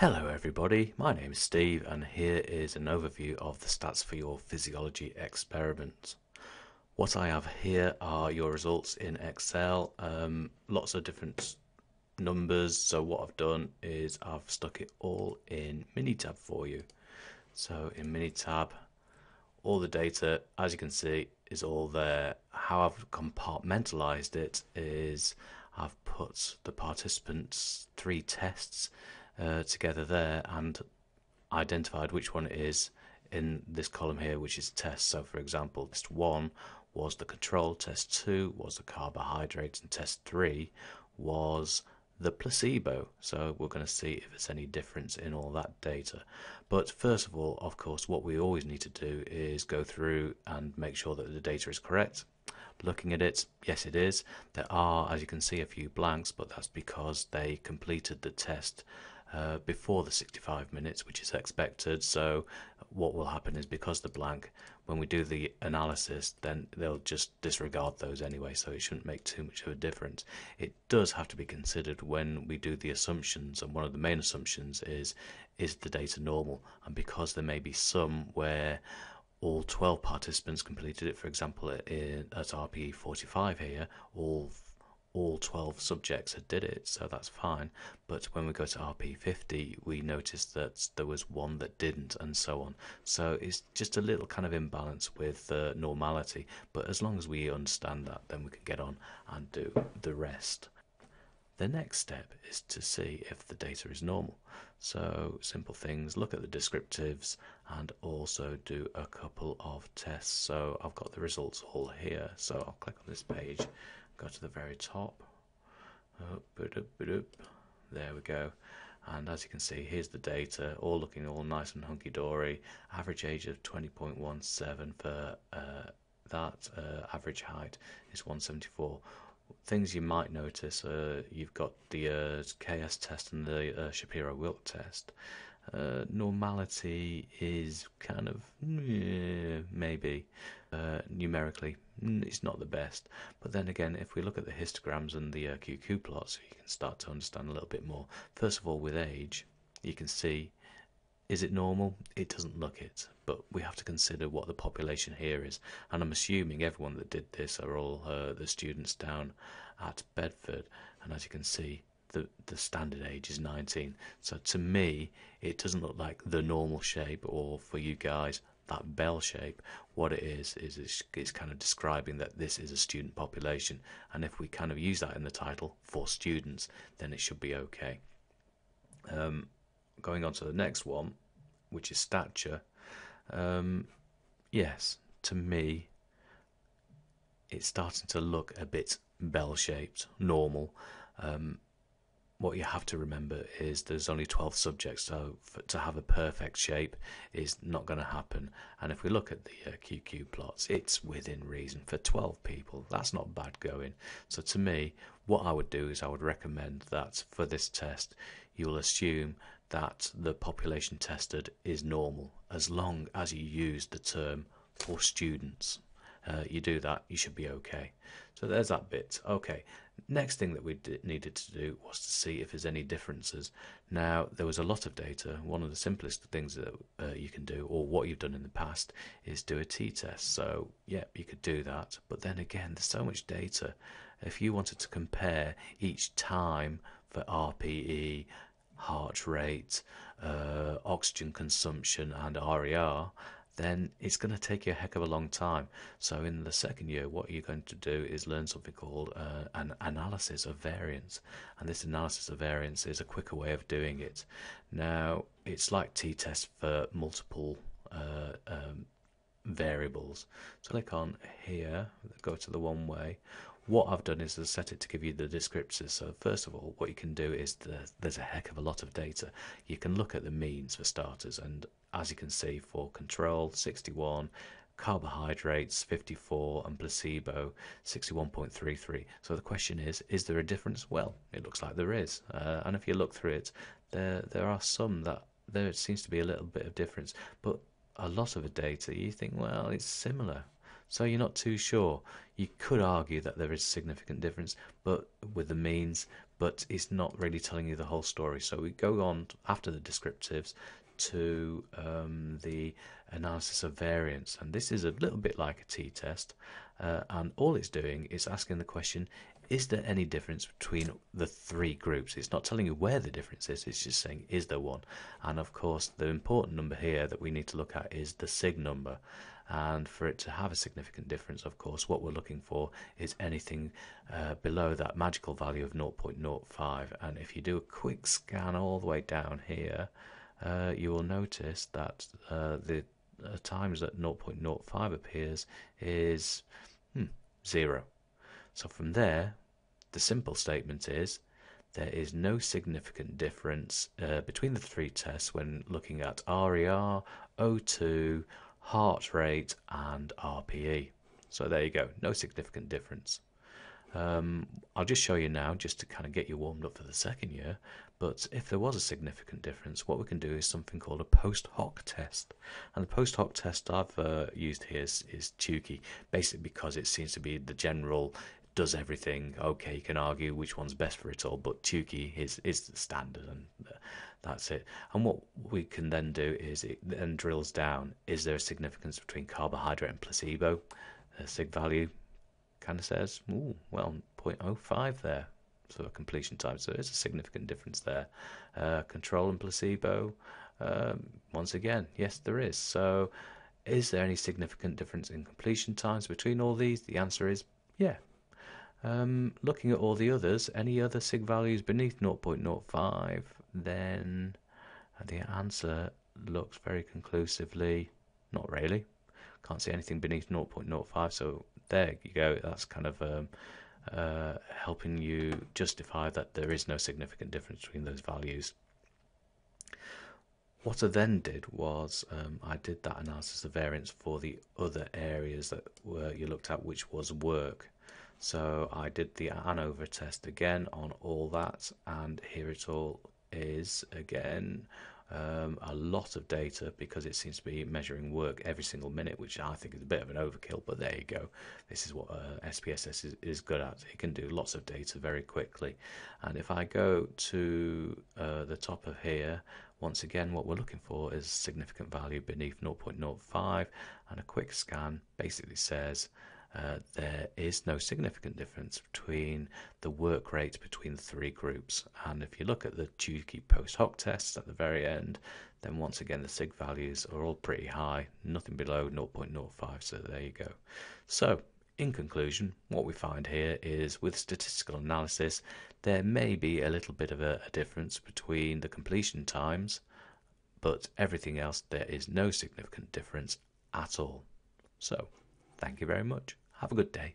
Hello everybody, my name is Steve and here is an overview of the stats for your physiology experiment. What I have here are your results in Excel, um, lots of different numbers, so what I've done is I've stuck it all in Minitab for you. So in Minitab, all the data, as you can see, is all there. How I've compartmentalized it is I've put the participants' three tests uh, together there and identified which one it is in this column here, which is test. So, for example, test one was the control, test two was the carbohydrates, and test three was the placebo. So we're going to see if there's any difference in all that data. But first of all, of course, what we always need to do is go through and make sure that the data is correct. Looking at it, yes, it is. There are, as you can see, a few blanks, but that's because they completed the test uh, before the 65 minutes, which is expected. So what will happen is because the blank, when we do the analysis, then they'll just disregard those anyway, so it shouldn't make too much of a difference. It does have to be considered when we do the assumptions, and one of the main assumptions is is the data normal? And because there may be some where all 12 participants completed it, for example, in, at RPE 45 here, all all 12 subjects had did it, so that's fine. But when we go to RP50, we notice that there was one that didn't, and so on. So it's just a little kind of imbalance with uh, normality. But as long as we understand that, then we can get on and do the rest. The next step is to see if the data is normal. So simple things, look at the descriptives and also do a couple of tests. So I've got the results all here. So I'll click on this page go to the very top. There we go. And as you can see, here's the data, all looking all nice and hunky dory. Average age of 20.17 for uh, that. Uh, average height is 174. Things you might notice uh, you've got the uh, KS test and the uh, Shapiro Wilk test. Uh, normality is kind of maybe numerically it's not the best. But then again, if we look at the histograms and the uh, QQ plots, you can start to understand a little bit more. First of all, with age, you can see is it normal? It doesn't look it, but we have to consider what the population here is. And I'm assuming everyone that did this are all uh, the students down at Bedford. And as you can see, the, the standard age is 19. So to me, it doesn't look like the normal shape, or for you guys, that bell shape, what it is is it's, it's, kind of describing that this is a student population, and if we kind of use that in the title for students, then it should be okay. Um, going on to the next one, which is stature. Um, yes, to me, it's starting to look a bit bell shaped, normal. Um, what you have to remember is there's only 12 subjects, so for, to have a perfect shape is not going to happen. And if we look at the uh, QQ plots, it's within reason for 12 people. That's not bad going. So to me, what I would do is I would recommend that for this test, you'll assume that the population tested is normal as long as you use the term for students. Uh, you do that, you should be okay. So there's that bit. Okay, Next thing that we needed to do was to see if there's any differences. Now, there was a lot of data. One of the simplest things that uh, you can do, or what you've done in the past, is do a t-test. So, yeah, you could do that. But then again, there's so much data. If you wanted to compare each time for RPE, heart rate, uh, oxygen consumption, and RER, then it's going to take you a heck of a long time. So, in the second year, what you're going to do is learn something called uh, an analysis of variance. And this analysis of variance is a quicker way of doing it. Now, it's like t test for multiple uh, um, variables. So, click on here, go to the one way. What I've done is I've set it to give you the descriptors. So first of all, what you can do is the, there's a heck of a lot of data. You can look at the means for starters, and as you can see for control 61 carbohydrates 54 and placebo 61.33 so the question is is there a difference well it looks like there is uh, and if you look through it there there are some that there seems to be a little bit of difference but a lot of the data you think well it's similar So you're not too sure. You could argue that there is a significant difference, but with the means, but it's not really telling you the whole story. So we go on after the descriptives to um, the analysis of variance, and this is a little bit like a t-test, uh, and all it's doing is asking the question: Is there any difference between the three groups? It's not telling you where the difference is; it's just saying, is there one? And of course, the important number here that we need to look at is the sig number. And for it to have a significant difference, of course, what we're looking for is anything uh, below that magical value of 0.05. And if you do a quick scan all the way down here, uh, you will notice that uh, the uh, times that 0.05 appears is hmm, zero. So from there, the simple statement is there is no significant difference uh, between the three tests when looking at RER, O2, heart rate, and RPE. So there you go, no significant difference. Um, I'll just show you now, just to kind of get you warmed up for the second year. But if there was a significant difference, what we can do is something called a post hoc test. And the post hoc test I've uh, used here is, is Tukey, basically because it seems to be the general does everything. Okay, you can argue which one's best for it all, but Tukey is is the standard, and uh, that's it. And what we can then do is it then drills down: is there a significance between carbohydrate and placebo? A sig value kind of says, "Ooh, well, 0.05 there." So a completion time. So there's a significant difference there. Uh, control and placebo. Um, once again, yes, there is. So, is there any significant difference in completion times between all these? The answer is yeah, um, looking at all the others, any other sig values beneath 0.05, then the answer looks very conclusively not really. Can't see anything beneath 0.05, so there you go. That's kind of um, uh, helping you justify that there is no significant difference between those values. What I then did was um, I did that analysis of variance for the other areas that were you looked at, which was work. So I did the ANOVA test again on all that, and here it all is again. Um, a lot of data because it seems to be measuring work every single minute, which I think is a bit of an overkill. But there you go. This is what uh, SPSS is, is, good at. It can do lots of data very quickly. And if I go to uh, the top of here, once again, what we're looking for is significant value beneath 0.05, and a quick scan basically says uh, there is no significant difference between the work rate between the three groups. And if you look at the Tukey post hoc tests at the very end, then once again the sig values are all pretty high, nothing below 0.05. So there you go. So in conclusion, what we find here is with statistical analysis, there may be a little bit of a, a difference between the completion times, but everything else there is no significant difference at all. So, thank you very much. Have a good day.